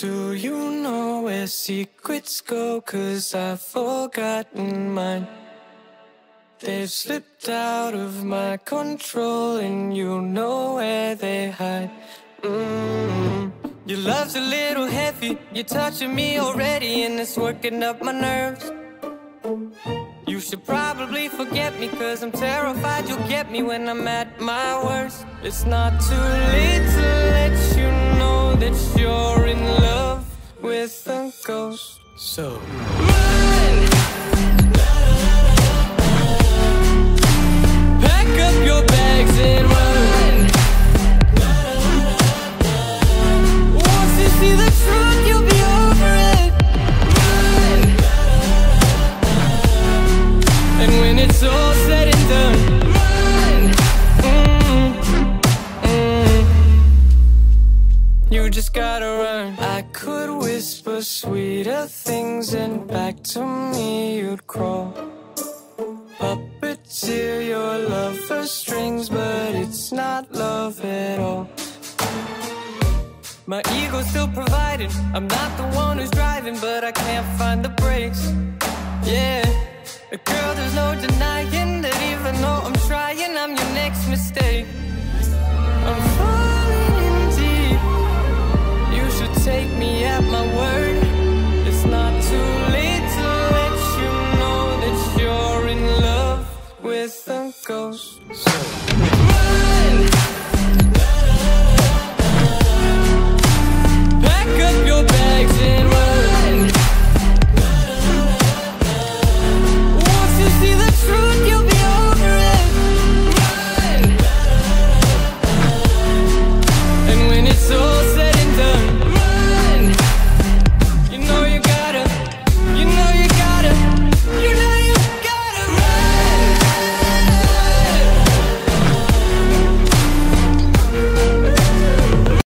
Do you know where secrets go? Cause I've forgotten mine. They've slipped out of my control, and you know where they hide. Mm. Your love's a little heavy, you're touching me already, and it's working up my nerves. You should probably forget me, cause I'm terrified you'll get me when I'm at my worst. It's not too late to let you a. So! Pack up your bags and run. Once you see the truth, you'll be over it. Run. And when it's all You just gotta run. I could whisper sweeter things, and back to me you'd crawl. Puppeteer your love for strings, but it's not love at all. My ego's still providing. I'm not the one who's driving, but I can't find the brakes. Yeah. Girl, So.